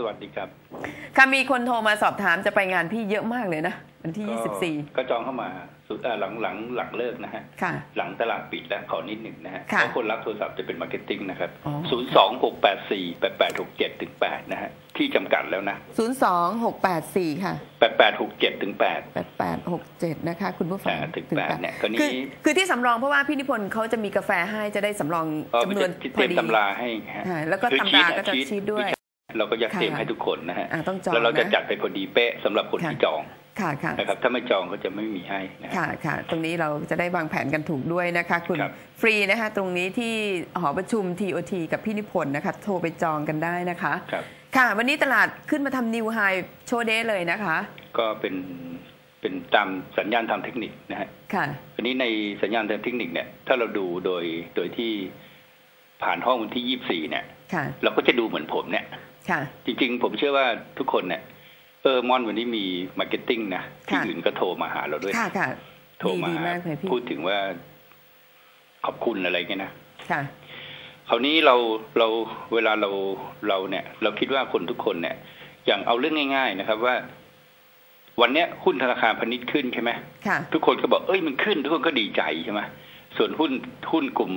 สวัสดีครับ ค่ะมีคนโทรมาสอบถามจะไปงานพี่เยอะมากเลยนะ วันที่ก็24 ก็จองเข้ามาสุดอ่าหลังหลังหลังเลิกนะฮะค่ะหลังตลาดปิดแล้วขอนิดหนึ่งนะฮะค่ะเพราะคนรับโทรศัพท์จะเป็น marketing นะครับอ๋อศูนย์สองหกแปดสี่แปดแปดหกเจ็ดถึงแปดนะฮะ ที่จำกัดแล้วนะ 02684 ค่ะแปดแปดหกเจ็ดถึงแปด8867 นะคะ คุณผู้ฟังอ่าถึงแปดเนี่ยก็นี่คือคือที่สำรองเพราะว่าพี่นิพนธ์เขาจะมีกาแฟให้จะได้สำรองก็จำนวนจะพเตรีอยมดีตำราให้ฮะอ่าแล้วก็คือตำราชีทก็จะชีทชีทด้วย เราก็จะเตรียมค่ะให้ทุกคนนะฮะอ่าต้องจองแล้วเราจะนะจัดไปพอดีเป๊ะสำหรับคนค่ะที่จองค่ะค่ะนะครับถ้าไม่จองก็จะไม่มีให้นะฮะค่ะค่ะตรงนี้เราจะได้วางแผนกันถูกด้วยนะคะ คุณครับฟรีนะคะตรงนี้ที่หอประชุม TOT กับพี่นิพนธ์นะคะโทรไปจองกันได้นะคะครับค่ะ วันนี้ตลาดขึ้นมาทำนิวไฮโชว์เดย์เลยนะคะ ก็เป็นเป็นตามสัญญาณทางเทคนิคนะฮะค่ะอันนี้ในสัญญาณทางเทคนิคเนี่ยถ้าเราดูโดยโดยที่ผ่านห้องวันที่ยี่บสี่เนี่ยค่ะเราก็จะดูเหมือนผมเนี่ยค่ะ จริง ๆ ผมเชื่อว่าทุกคนเนี่ยเออมอนวันนี้มี marketing นะที่ค่ะอื่นก็โทรมาหาเราด้วยค่ะค่ะโทรดีมาดีมากเลยพี่พูดถึงว่าขอบคุณอะไรเงี้ยนะค่ะคราวนี้เราเราเวลาเราเราเนี่ย เราคิดว่าคนทุกคนเนี่ย อย่างเอาเรื่องง่าย ๆ นะครับว่า วันเนี้ยหุ้นธนาคารพาณิชย์ขึ้นใช่ไหมค่ะทุกคนก็บอกเอ้ยมันขึ้น ทุกคนก็ดีใจใช่ไหมส่วนหุ้นหุ้นกลุ่ม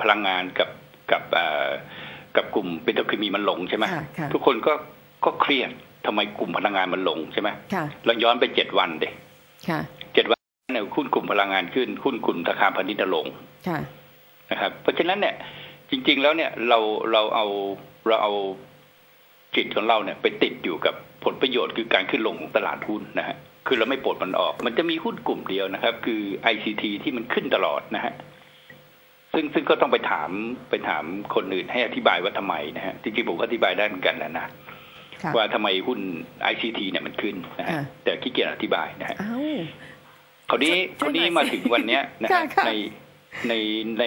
พลังงานกับกับเอ่อ กับกลุ่มเป็นโตรเคมีมันลงใช่ไหมค่ะค่ะทุกคนก็ก็เครียดทำไมกลุ่มพลังงานมันลงใช่ไหมค่ะเราย้อนไปเจ็ดวันเด็ค่ะเจ็ดวันเนี่ยหุ้นกลุ่มพลังงานขึ้นหุ้นกลุ่มธนาคารพาณิชย์ลงค่ะนะครับ เพราะฉะนั้นเนี่ย จริง ๆ แล้วเนี่ยเราเราเอาเราเอาจิตของเราเนี่ย ไปติดอยู่กับผลประโยชน์คือการขึ้นลงของตลาดหุ้นนะฮะคือเราไม่ปลดมันออก มันจะมีหุ้นกลุ่มเดียวนะครับ คือ ICT ที่มันขึ้นตลอดนะฮะ ซึ่งซึ่งก็ต้องไปถามไปถามคนอื่นให้อธิบายว่าทำไมนะฮะจริงๆผมก็อธิบายได้เหมือนกันนะนะค่ะว่าทำไมหุ้น ICT เนี่ยมันขึ้นนะฮะอ่าแต่ขี้เกียจอธิบายนะฮะเอ้าคราวนี้ช่วยคราวนี้หน่อยมาถึงวันเนี้ยนะค่ะฮะค่ะในในใน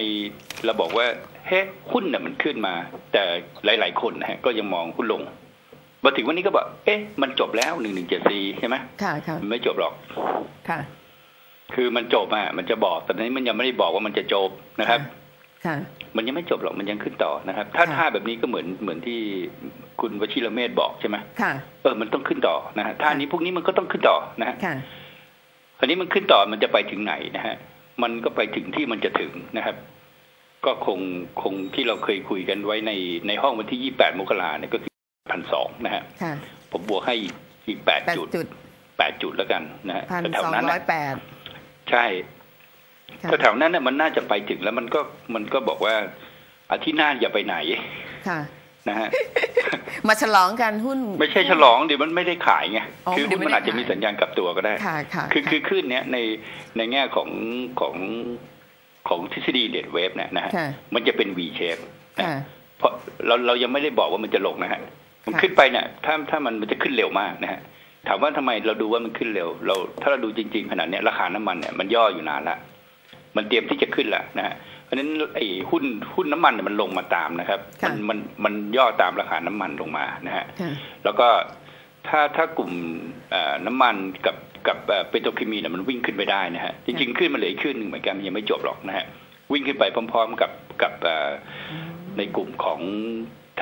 เราบอกว่าเฮ้หุ้นน่ะมันขึ้นมา แต่หลาย ๆ คนนะฮะก็ยังมองหุ้นลงมาถึงวันนี้ก็บอก เอ๊ะ มันจบแล้วหนึ่งหนึ่งเจ็ดสี่ใช่ไหมค่ะค่ะมันไม่จบหรอกค่ะ คือมันจบอะมันจะบอกแต่ตอนนี้มันยังไม่ได้บอกว่ามันจะจบนะครับค่ะมันยังไม่จบหรอกมันยังขึ้นต่อนะครับ ถ้าค่ะท่าแบบนี้ก็เหมือนเหมือนที่คุณวชิรเมธบอกใช่ไหมค่ะเออมันต้องขึ้นต่อนะฮะท่านี้พวกนี้มันก็ต้องขึ้นต่อนะฮะค่ะคราวนี้มันขึ้นต่อมันจะไปถึงไหนนะฮะมันก็ไปถึงที่มันจะถึงนะครับ ก็คงคงที่เราเคยคุยกันไว้ในในห้องวันที่ยี่แปดมกราเนี่ยก็คือพันสองนะฮะค่ะผมบวกให้อีกแปดแปดจุดจุดแปดจุดแล้วกันนะฮะพันแถสวองๆนั้นร้อน่ะยแปด ใช่ค่ะแถวๆนั้นน่ะมันน่าจะไปถึงแล้วมันก็มันก็บอกว่าอาทิตย์หน้าอย่าไปไหนค่ะนะฮะมาฉลองกันหุ้น ไม่ใช่ฉลองเดี๋ยวมันไม่ได้ขายไงอ๋อคือเดี๋หุ้ยนวไม่มันอาจได้จะมีขายสัญญาณกลับตัวก็ได้ค่ะค่ะคือคือขึ้นเนี้ยในในแง่ของของของทฤษฎีเดดเวฟเนี่ยนะฮะค่ะมันจะเป็น V shape นะค่ะเพราะเราเรายังไม่ได้บอกว่ามันจะลงนะฮะมันค่ะขึ้นไปเนี่ยถ้าถ้ามันมันจะขึ้นเร็วมากนะฮะ ถามว่าทำไมเราดูว่ามันขึ้นเร็ว เราถ้าเราดูจริงๆขนาดเนี้ยราคาน้ำมันเนี่ยมันย่ออยู่นานละมันเตรียมที่จะขึ้นละนะฮะเพราะฉะนั้นไอ้หุ้นหุ้นน้ำมันเนี่ยมันลงมาตามนะครับค่ะมันมันมันย่อตามราคาน้ำมันลงมานะฮะค่ะแล้วก็ถ้าถ้ากลุ่มเอ่อน้ำมันกับกับเอ่อเปโตรเคมีเนี่ยมันวิ่งขึ้นไปได้นะฮะจริง ๆ ขึ้นมาเหลืออีกขึ้นหนึ่งเหมือนกันมันยังไม่จบหรอกนะฮะวิ่งขึ้นไปพร้อม ๆ กับกับเอ่อในกลุ่มของ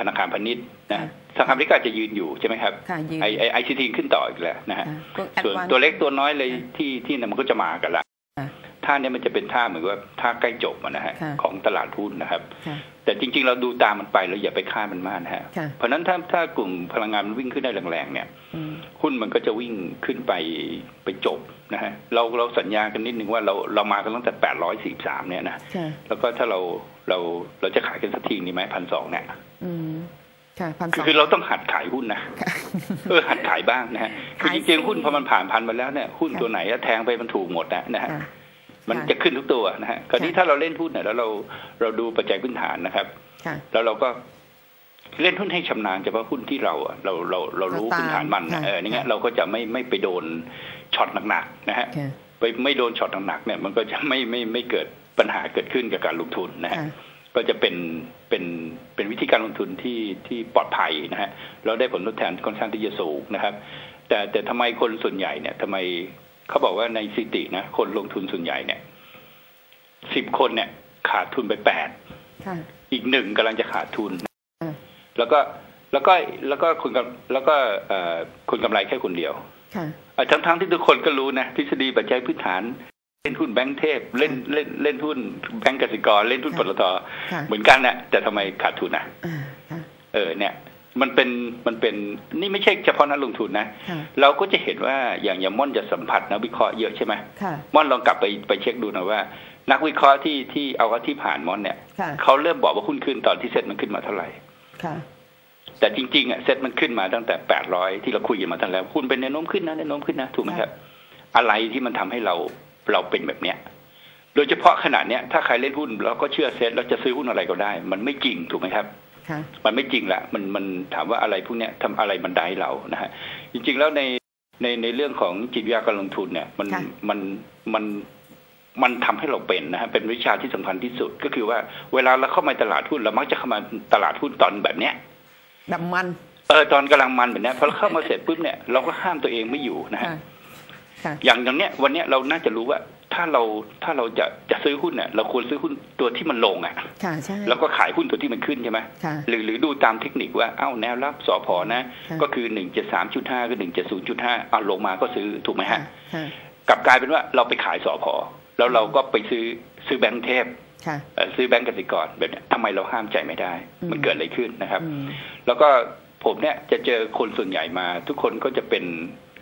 ธนาคารพาณิชย์นะธนาคารพาณิชย์ก็อาจจะยืนอยู่ใช่ไหมครับค่ะยืนไอไอไอซีทีขึ้นต่ออีกแล้วนะฮะค่ะพวกส่วน advance ตัวเล็กตัวน้อยเลยที่ที่เนี่ยมันก็จะมากันละค่ะท่าเนี้มันจะเป็นท่าเหมือนว่าท่าใกล้จบอะนะฮะค่ะของตลาดหุ้นนะครับค่ะแต่จริง ๆ เราดูตามมันไปเราอย่าไปคาดมันมากนะฮะค่ะเพราะฉะนั้นถ้าถ้ากลุ่มพลังงานมันวิ่งขึ้นได้แรงๆเนี่ยอืมหุ้นมันก็จะวิ่งขึ้นไปไปจบนะฮะเราเราสัญญากันนิดนึงว่าเราเรามากันตั้งแต่แปดร้อยสี่สามเนี่ยนะค่ะแล้วก็ถ้าเราเราเราจะขายกันสักทีนี้ไหมพันสองเนี่ยอืม ค่ะพันคืสอองคือเราต้องหัดขายหุ้นนะค่ะเออหัดขายบ้างนะฮะคือขายจริงๆหุ้นพอมันผ่านพันมาแล้วเนี่ยหุ้นค่ะตัวไหนอะแทงไปมันถูกหมดนะนะฮะค่ะมันค่ะจะขึ้นทุกตัวนะฮะคราวนี้ค่ะถ้าเราเล่นหุ้นเนี่ยแล้วเราเราดูปัจจัยพื้นฐานนะครับค่ะแล้วเราก็เล่นหุ้นให้ชำนาญเฉพาะหุ้นที่เราอะเราเราเรารู้เราตามพื้นฐานมันนะค่ะเออนี่เงี้ยค่ะเราก็จะไม่ไม่ไปโดนช็อตหนักๆนะฮะค่ะไปไม่โดนช็อตหนักๆเนี่ยมันก็จะไม่ไม่ไม่เกิดปัญหาเกิดขึ้นกับการลงทุนนะฮะค่ะ ก็จะเป็นเป็นเป็นวิธีการลงทุนที่ที่ปลอดภัยนะฮะเราได้ผลตอบแทนค่อนข้างที่จะสูงนะครับ แต่แต่ทำไมคนส่วนใหญ่เนี่ยทำไมเขาบอกว่าในสถิตินะคนลงทุนส่วนใหญ่เนี่ยสิบคนเนี่ย ขาดทุนไปแปดค่ะอีกหนึ่งกำลังจะขาดทุนอ่าแล้วก็แล้วก็แล้วก็คุณกำแล้วก็เอ่อคุณกำไรแค่คนเดียวค่ะเอ่อทั้งทั้งที่ทุกคนก็รู้นะทฤษฎีปัจจัยพื้นฐานเล่นหุ้นแบงก์เทพเล่นเล่นเล่นหุ้นแบงก์กสิกร เล่นหุ้นปค่ะตทค่ะเหมือนกันนะแต่ทำไมขาดทุนนะอ่าค่ะเออเนี่ยมันเป็นมันเป็นนี่ไม่ใช่เฉพาะนักลงทุนนะค่ะเราก็จะเห็นว่าอย่างอย่างม่อนจะสัมผัสนักวิเคราะห์เยอะใช่ไหมค่ะม่อนลองกลับไปไปเช็คดูนะว่า นักวิเคราะห์ที่ที่เอาที่ผ่านม่อนเนี่ยค่ะเขาเริ่มบอกว่าหุ้นขึ้นตอนที่เซ็ตมันขึ้นมาเท่าไหร่ค่ะแต่จริงๆอะเซ็ตมันขึ้นมาตั้งแต่แปดร้อยที่เราคุยกันมาตั้งแล้วหุ้นเป็นแนวโน้มขึ้นนะแนวโน้มขึ้นนะถูกไหมครับอะไรที่มันทำให้เรา เราเป็นแบบเนี้ยโดยเฉพาะขนาดเนี้ยถ้าใครเล่นหุ้นเราก็เชื่อเซ็ตเราจะซื้อหุ้นอะไรก็ได้ มันไม่จริงถูกไหมครับค่ะมันไม่จริงละมันมันถามว่าอะไรพวกเนี้ยทำอะไรมันได้เรานะฮะจริง ๆ แล้วในในในเรื่องของจิตวิทยาการลงทุนเนี่ย มันค่ะมันมันมันทำให้เราเป็นนะฮะเป็นวิชาที่สำคัญที่สุดก็คือว่าเวลาเราเข้ามาตลาดหุ้นเรามักจะเข้ามาตลาดหุ้นตอนแบบเนี้ยแบบมัน เออตอนกำลังมันแบบเนี้ยพอเราเข้ามาเสร็จปุ๊บเนี่ยเราก็ห้ามตัวเองไม่อยู่นะฮะค่ะค่ะ อย่างอย่างเนี้ยวันเนี้ยเราน่าจะรู้ว่าถ้าเราถ้าเราจะจะซื้อหุ้นเนี่ยเราควรซื้อหุ้นตัวที่มันลงอะค่ะใช่แล้วก็ขายหุ้นตัวที่มันขึ้นใช่ไหมค่ะหรือหรือดูตามเทคนิคว่าเอ้าแนวรับสอพอนะค่ะก็คือหนึ่งเจ็ดสามจุดห้าก็หนึ่งเจ็ดศูนย์จุดห้าเอาลงมาก็ซื้อถูกไหมค่ะฮะค่ะกลับกลายเป็นว่าเราไปขายสอพอแล้วเราก็ไปซื้อซื้อแบงก์เทพค่ะเอ่อซื้อแบงก์กสิกรแบบเนี้ยทำไมเราห้ามใจไม่ได้อืมมันเกิดอะไรขึ้นนะครับอืมแล้วก็ผมเนี่ยจะเจอคนส่วนใหญ่มา ทุกคนก็จะเป็น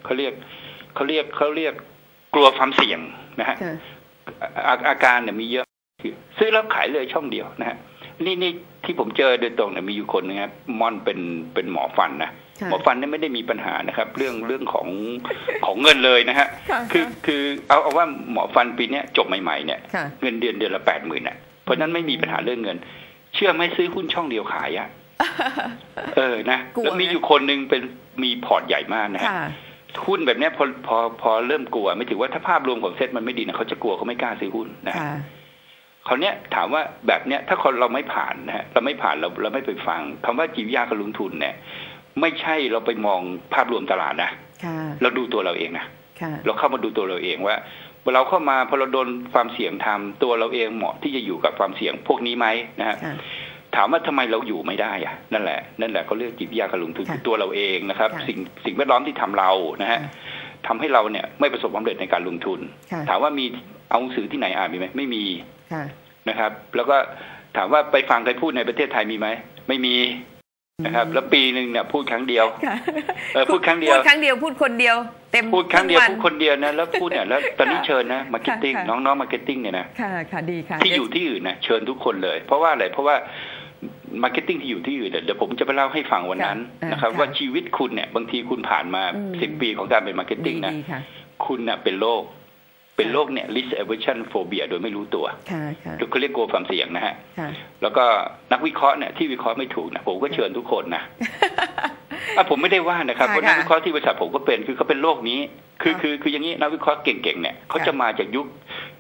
เขาเรียก เขาเรียกเขาเรียกกลัวความเสี่ยงนะฮะค่ะอาอาการเนี่ยมีเยอะคือซื้อแล้วขายเลยช่องเดียวนะฮะนี่นี่ที่ผมเจอโดยตรงเนี่ยมีอยู่คนนะครับมอนเป็นเป็นหมอฟันนะค่ะหมอฟันเนี่ยไม่ได้มีปัญหานะครับ เรื่องเรื่องของของเงินเลยนะฮะค่ะคือคือเอาเอาว่าหมอฟันปีเนี้ยจบใหม่ๆเนี่ยค่ะเงินเดือนเดือนละแปดหมื่นอะเพราะฉะนั้นไม่มีปัญหาเรื่องเงิน เชื่อไหมซื้อหุ้นช่องเดียวขายอะเออนะกลัวแล้วมีไหมอยู่คนหนึ่งเป็นมีพอร์ตใหญ่มากนะฮะค่ะ หุ้นแบบเนี้ยพอพอพอเริ่มกลัว ไม่ถือว่าถ้าภาพรวมของเซ็ตมันไม่ดีนะเขาจะกลัวเขาไม่กล้าซื้อหุ้นนะฮะค่ะคราวเนี้ยถามว่าแบบเนี้ยถ้าคนเราไม่ผ่านนะฮะเราไม่ผ่านเราเราไม่ไปฟังคำว่าจิตวิทยาการลงทุนเนี่ยไม่ใช่เราไปมองภาพรวมตลาดนะค่ะเราดูตัวเราเองนะค่ะเราเข้ามาดูตัวเราเองว่าเราเข้ามาพอเราโดนความเสี่ยงทำตัวเราเองเหมาะที่จะอยู่กับความเสี่ยงพวกนี้ไหมนะฮะค่ะ ถามว่าทำไมเราอยู่ไม่ได้อะนั่นแหละนั่นแหละเขาเรียกจิตวิทยาการลงทุนค่ะคือตัวเราเองนะครับค่ะสิ่งสิ่งแวดล้อมที่ทำเรานะฮะค่ะทำให้เราเนี่ยไม่ประสบความสำเร็จในการลงทุนค่ะถามว่ามีเอาหนังสือที่ไหนอ่านมีไหมไม่มีค่ะนะครับ แล้วก็ถามว่าไปฟังใครพูดในประเทศไทยมีไหมไม่มีนะครับ แล้วปีหนึ่งเนี่ยพูดครั้งเดียวค่ะเออพูดครั้งเดียวพูดครั้งเดียวพูดคนเดียวเต็มพูดครั้งเดียววัพูดคนเดียวนะแล้วพูดเนี่ยแล้วตอนนี้เชิญนะ marketing ค่ะน้องๆ marketing เนี่ยนะค่ะค่ะดีค่ะที่อยู่ที่อื่นนะเชิญทุกคนเลย เพราะว่าอะไรเพราะว่า marketing ที่อยู่ที่อื่นเนี่ยเดี๋ยวผมจะไปเล่าให้ฟังวันนั้นค่ะนะครับค่ะว่าชีวิตคุณเนี่ยบางทีคุณผ่านมาอืมสิบปีของการเป็น marketing นะดีค่ะคุณเนี่ยเป็นโรคเป็นโรคเนี่ย risk aversion phobia โดยไม่รู้ตัวค่ะค่ะหรือเขาเรียกกลัวความเสี่ยงนะฮะค่ะแล้วก็นักวิเคราะห์เนี่ยที่วิเคราะห์ไม่ถูกนะผมก็เชิญทุกคนนะอะผมไม่ได้ว่านะครับค่ะเพราะนักค่ะวิเคราะห์ที่บริษัทผมก็เป็นคือเขาเป็นโรคนี้ คือค่ะคือคืออย่างนี้นักวิเคราะห์เก่งๆเนี่ยเขาค่ะจะมาจากยุค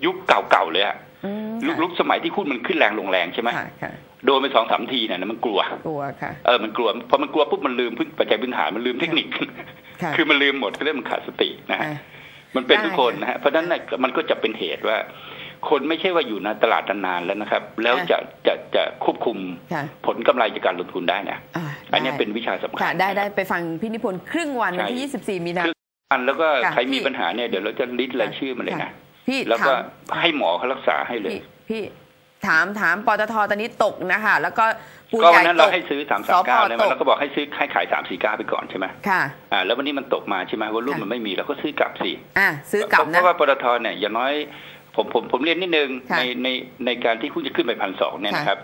ยุคเก่าๆเลยอะอืมยุคค่ะยุคสมัยที่หุ้นมันขึ้นแรงลงแรงใช่ไหมค่ะค่ะ โดนไปสองสามทีเนี่ยนะมันกลัวกลัวค่ะเออมันกลัวพอมันกลัวปุ๊บมันลืมพื้นปัจจัยพื้นฐานมันลืมเทคนิคค่ะคือมันลืมหมดก็เรียกมันขาดสตินะฮะอะมันเป็นได้ทุกคนนะฮะเพราะฉะนั้นน่ะมันก็จะเป็นเหตุว่า คนไม่ใช่ว่าอยู่ในตลาดนานๆแล้วนะครับ แล้วค่ะจะจะจะควบคุมค่ะผลกำไรจากการลงทุนได้นะอ่าอันเนี้ยได้เป็นวิชาสำคัญค่ะได้ได้ไปฟังพี่นิพนธ์ครึ่งวันวันที่ใช่ยี่สิบสี่มีนาคืออันแล้วก็ค่ะใครมีพี่ปัญหาเนี่ยเดี๋ยวเราจะลิสต์รายชื่อมาเลยนะพี่แล้วก็ถามให้หมอเขารักษาให้เลยพี่พี่ ถามถามปตทตอนนี้ตกนะคะ แล้วก็ปูก็ใหวัญ่นนั้นตเราก ให้ซื้อสามสสามพเก้าแล้วตกเราก็บอกให้ซื้อให้ขายสามสี่เก้าไปก่อนใช่ไหมค่ะ อ่าแล้ววันนี้มันตกมาใช่ไหมว่ารุ่นค่ะ มันไม่มีเราก็ซื้อกลับสิอะซื้อกลับเพนะ ราะว่าปตทเนี่ยอย่างน้อยผมผมผมเรียนนิดนึงค่ะในในในการที่หุ้นจะขึ้นไปพันสองเนี่ยค่ะนะครับ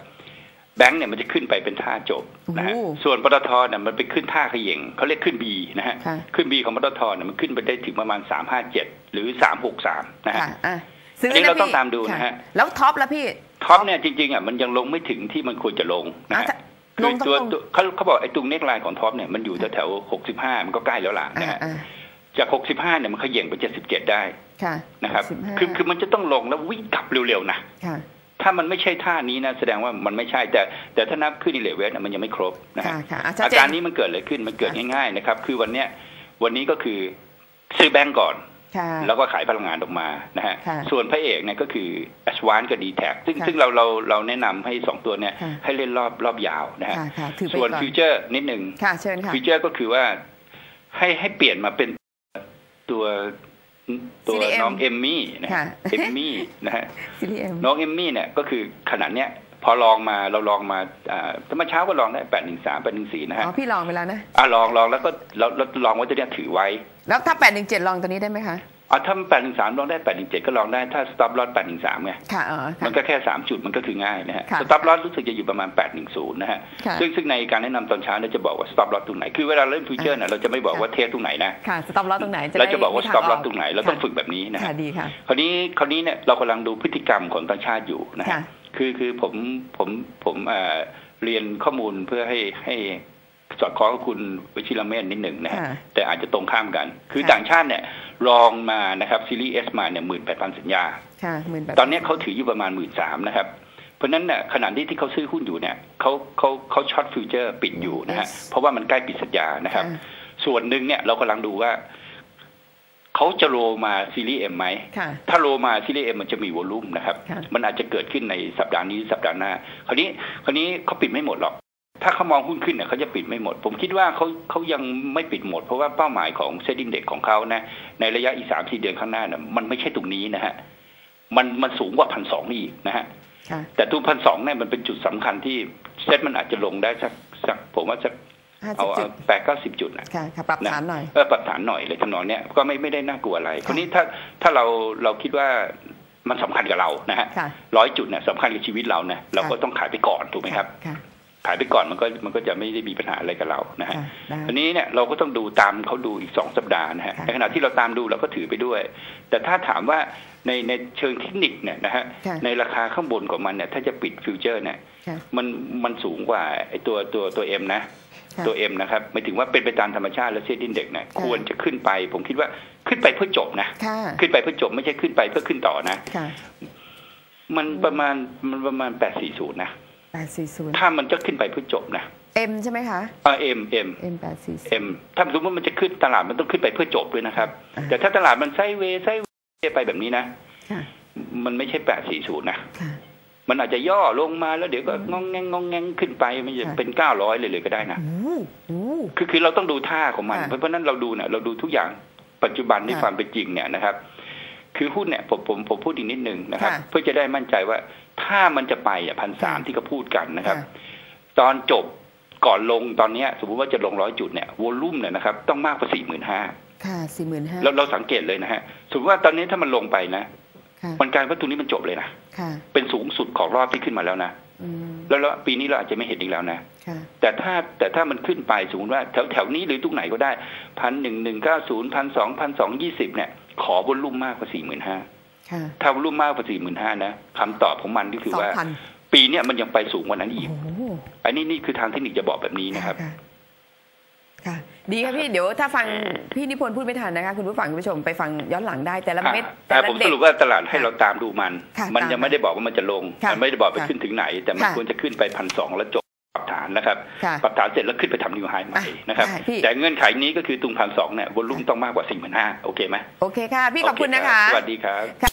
แบงก์เนี่ยมันจะขึ้นไปเป็นท่าจบนะฮะโอ้ส่วนปตทเนี่ยมันไปขึ้นท่าเขย่งเขาเรียกขึ้น B นะฮะค่ะ ขึ้น B ของปตทเนี่ยมันขึ้นไปได้ถึงประมาณสามห้าเจ็ดหรือสามหกสามนะฮะ ค่ะอะซื้ออันนี้นะเราต้องพี่ตามดูนะฮะ ค่แล้ว TOP แล้วพี่ TOP เนี่ยจริงๆอะมันยังลงไม่ถึงที่มันควรจะลงนะฮะอะคืลองต้องตัวลงตัวเขาเขาบอกไอ้ตรง neckline ของ TOP เนี่ยมันอยู่แถวหกสิบห้ามันก็ใกล้แล้วล่ะนะอะฮะอะจากหกสิบห้าเนี่ยมันเขย่งไปเจ็ดสิบเจ็ดได้ค่ะนะครับ15คือคือมันจะต้องลงแล้ววิ่งกลับเร็วๆนะค่ะถ้ามันไม่ใช่ท่านี้นะแสดงว่ามันไม่ใช่แต่ แต่ถ้านับขึ้นในเลเวลนะมันยังไม่ครบนะฮะค่ะค่ะอะชัดอาจารย์คราวนี้มันเกิดอะไรขึ้นมันเกิดง่ายๆนะครับ คือวันเนี้ยวันนี้ก็คือซื้อแบงก์ก่อนค่ะแล้วก็ขายพลังงานออกมานะฮะค่ะส่วนพระเอกเนี่ยก็คือ Advance กับ d t แทซึ่งค่ะซึ่งเราเราเราแนะนำให้สองตัวเนี่ยค่ะให้เล่นรอบรอบยาวนะฮะค่ะค่ะถือไปส่วนก่อน future นิดหนึ่งค่ะเชิญค่ะ future ก็คือว่าให้ให้เปลี่ยนมาเป็นตัวตัว CDM น้องเอมมี่นะค่ะฮะเอมมี่นะฮะ series M น้องเอมมี่เนี่ยก็คือขนาดเนี้ยพอ long มาเรา long มาอ่าเมื่อเช้าก็ long ได้แปดหนึ่งสามแปดหนึ่งสี่นะอ๋ฮะพี่ long ไปแล้วนะอะ long long แล้วก็เราเรา long ว่าตัวเนี้ยถือไว้ แล้วถ้าแปดหนึ่งเจ็ด long ตัวนี้ได้ไหมคะ อะถ้าแปดหนึ่งสาม long ได้แปดหนึ่งเจ็ดก็ long ได้ถ้า stop loss แปดหนึ่งสามไงค่ะอ๋อมัค่ะนก็แค่สามจุดมันก็คือง่ายนะฮะค่ะ stop loss รู้สึกจะอยู่ประมาณแปดหนึ่งศูนย์นะฮะค่ะซึ่งซึ่งในการแนะนำตอนเช้าเนี่ยจะบอกว่า stop loss ตรงไหนคือเวลาเล่น future เนี่ยเราจะไม่บอกว่า take ตรงไหนนะค่ะ stop loss ตรงไหนจะเราได้จะบอกว่า stop loss ตรงไหนเราต้องฝึกแบบนี้นะค่ะฮะดีค่ะคราวนี้คราวนี้เนี่ยเรากำลังดูพฤติกรรมของต่างชาติอยู่นะฮะค่ะคือคือผมผมผมเอ่อเรียนข้อมูลเพื่อให้ให้สอดคล้องกับคุณวชิรเมธนิดหนึ่งนะฮะค่ะแต่อาจจะตรงข้ามกัน คือค่ะต่างชาติเนี่ย long มานะครับ series H มาเนี่ยหมื่นแปดพันสัญญาค่ะหมื่นแปดตอนเนี้ยเขาถืออยู่ประมาณหมื่นสามนะครับ เพราะฉะนั้นเนี่ยขณะที่ที่เขาซื้อหุ้นอยู่เนี่ยเขาเขาเขา short future ปิดอยู่นะฮะ Yes เพราะว่ามันใกล้ปิดสัญญานะครับค่ะส่วนหนึ่งเนี่ยเรากำลังดูว่าเขาจะ roll มา series M ไหมค่ะถ้า roll มา series M มันจะมี volume นะครับค่ะมันอาจจะเกิดขึ้นในสัปดาห์นี้สัปดาห์หน้า คราวนี้ คราวนี้เขาปิดไม่หมดหรอก ถ้าเขามองหุ้นขึ้นเนี่ยเขาจะปิดไม่หมด ผมคิดว่าเขาเขายังไม่ปิดหมด เพราะว่าเป้าหมายของ SET Index ของเขานะในระยะอีกสามสี่เดือนข้างหน้าเนี่ยมันไม่ใช่ตรงนี้นะฮะมันมันสูงกว่าพันสองอีกนะฮะค่ะแต่ตัวพันสองเนี่ยมันเป็นจุดสำคัญที่เซ็ตมันอาจจะลงได้สักสักผมว่าสักห้าสิเอาบจุดแปดเก้าสิบจุดนะค่ะค่ะปรับฐานหน่อยเออปรับฐานหน่อยเลยทำนองเนี้ยก็ไม่ไม่ได้น่ากลัวอะไรคราวนี้ถ้าถ้าเราเราคิดว่ามันสำคัญกับเรานะฮะค่ะร้อยจุดเนี่ยสำคัญกับชีวิตเราเนี่ยเราก็ต้องขายไปก่อนถูกไหมครับค่ะ ขายไปก่อนมันก็มันก็จะไม่ได้มีปัญหาอะไรกับเรานะฮะค่ะได้ทีนี้เนี่ยเราก็ต้องดูตามเขาดูอีกสองสัปดาห์นะฮะค่ะในขณะที่เราตามดูเราก็ถือไปด้วย แต่ถ้าถามว่าในในเชิงเทคนิคเนี่ยนะฮะค่ะในราคาข้างบนของมันเนี่ยถ้าจะปิดฟิวเจอร์เนี่ยค่ะมันมันสูงกว่าไอ้ตัวตัวตัว M นะค่ะตัว M นะครับหมายถึงว่าเป็นไปตามธรรมชาติและ SET Index เนี่ยค่ะควรจะขึ้นไป ผมคิดว่าขึ้นไปเพื่อจบนะค่ะขึ้นไปเพื่อจบไม่ใช่ขึ้นไปเพื่อขึ้นต่อนะค่ะมันประมาณมันประมาณแปดสี่ศูนย์นะ แปดสี่ศูนย์ถ้ามันจะขึ้นไปเพื่อจบนะ M ใช่ไหมคะเออ M M M แปดสี่ศูนย์ M ถ้าสมมติมันจะขึ้นตลาดมันต้องขึ้นไปเพื่อจบด้วยนะครับอ่าแต่ถ้าตลาดมัน sideway sideway ไปแบบนี้นะค่ะมันไม่ใช่แปดสี่ศูนย์นะค่ะมันอาจจะย่อลงมาแล้วเดี๋ยวก็งองแงงงองแงงขึ้นไปมันจะค่ะเป็นเก้าร้อยเลยเลยก็ได้นะโอ้โหคือคือเราต้องดูท่าของมันค่ะเพราะฉะนั้นเราดูเนี่ยเราดูทุกอย่างปัจจุบันที่ค่ะความเป็นจริงเนี่ยนะครับ คือหุ้นเนี่ยผมผมผมพูดอีกนิดนึงนะครับ ค่ะเพื่อจะได้มั่นใจว่าถ้ามันจะไปอะพันสามที่เขาพูดกันนะครับ ค่ะตอนจบก่อนลงตอนเนี้ยสมมติว่าจะลงร้อยจุดเนี่ยวอลลุ่มเนี่ยนะครับต้องมากกว่าสี่หมื่นห้าค่ะสี่หมื่นห้าเราเราสังเกตเลยนะฮะสมมติว่าตอนนี้ถ้ามันลงไปนะค่ะมันกลายว่าตรงนี้มันจบเลยนะค่ะเป็นสูงสุดของรอบที่ขึ้นมาแล้วนะอืมแล้วแล้วปีนี้เราอาจจะไม่เห็นอีกแล้วนะ ค่ะ แต่ถ้าแต่ถ้ามันขึ้นไปสมมติว่าแถวแถวนี้หรือตรงไหนก็ได้พันหนึ่งหนึ่งเก้าศูนย์พันสองพันสองยี่สิบเนี่ย ขอวอลลุ่มมากกว่าสี่หมื่นห้าค่ะถ้าวอลลุ่มมากกว่าสี่หมื่นห้านะคำตอบของมันก็คือสองว่าพันปีเนี้ยมันยังไปสูงกว่านั้นอีกโอ้โหอันนี้นี่คือทางเทคนิคจะบอกแบบนี้นะครับค่ะค่ะดีค่ะพี่เดี๋ยวถ้าฟังพี่นิพนธ์พูดไม่ทันนะคะ คุณผู้ฟังคุณผู้ชมไปฟังย้อนหลังได้แต่ละเม็ดอ่าแต่ละผมสเด็ดรุปว่าตลาดให้ค่ะเราตามดูมันค่ะมันตามยังไม่ได้บอกว่ามันจะลงค่ะมันไม่ได้บอกไปค่ะขึ้นถึงไหน แต่มันค่ะควรจะขึ้นไปพันสองแล้วจบปรับฐานนะครับค่ะปรับฐานเสร็จแล้วขึ้นไปทำนิวไฮใหม่อะนะครับได้พี่แต่เงื่อนไขนี้ก็คือตรงพันสองเนี่ยวอลลุ่มต้องมากกว่าสี่หมื่นห้าโอเคไหมโอเคค่ะ พี่ขอบคุณโเนะคะ สวัสดีครับ